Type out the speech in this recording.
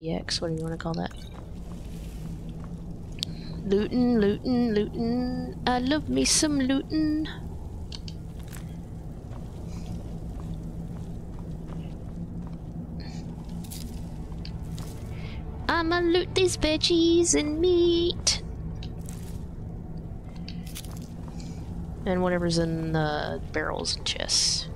EX, what do you want to call that? Lootin', lootin', lootin'. I love me some lootin'. I'ma loot these veggies and meat. And whatever's in the barrels and chests.